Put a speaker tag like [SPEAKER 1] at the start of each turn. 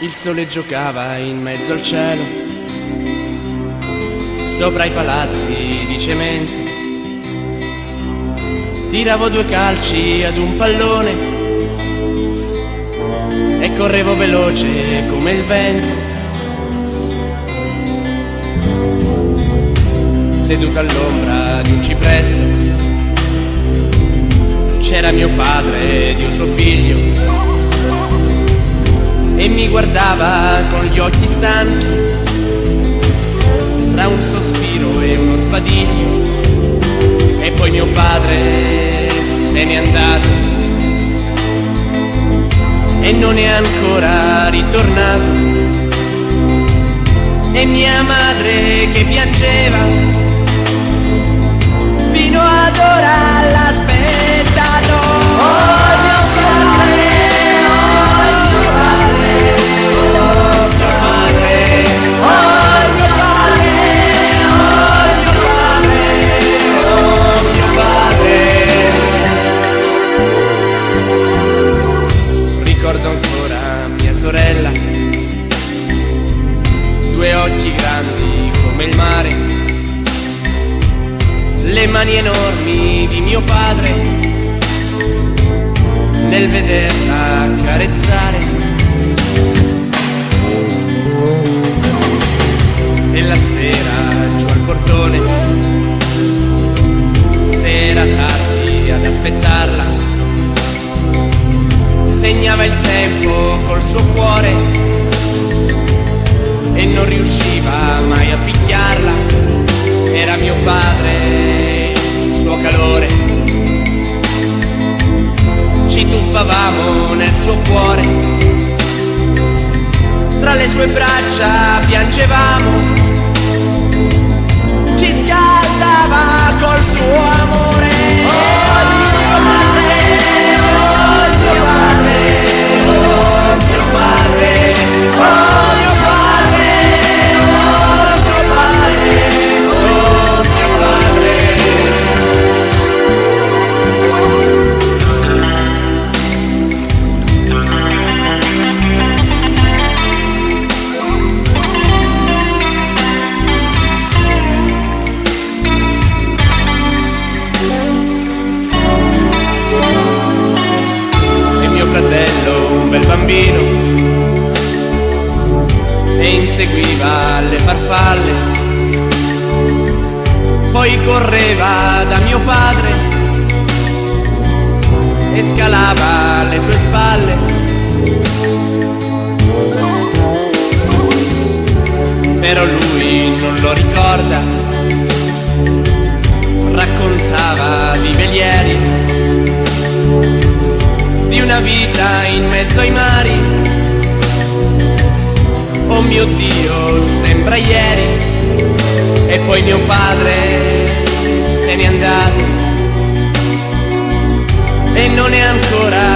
[SPEAKER 1] Il sole giocava in mezzo al cielo, sopra i palazzi di cemento. Tiravo due calci ad un pallone e correvo veloce come il vento. Seduto all'ombra di un cipresso, c'era mio padre ed io suo figlio. E mi guardava con gli occhi stanchi tra un sospiro e uno sbadiglio. E poi mio padre se n'è andato e non è ancora ritornato. E mia madre che piangeva fino ad ora sorella due occhi grandi come il mare le mani enormi di mio padre nel vederla carezzare. E la sera giù al portone, se era tardi ad aspettarla, segnava il tempo col suo cuore e non riusciva mai a picchiarla. Era mio padre, il suo calore. Ci tuffavamo nel suo cuore. Tra le sue braccia piangevamo. Bambino. E inseguiva le farfalle. Poi correva da mio padre e scalava le sue spalle. Però lui non lo ricorda. Raccontava di velieri vita in mezzo ai mari. Oh mio Dio, sembra ieri. E poi mio padre se n'è andato. E non è ancora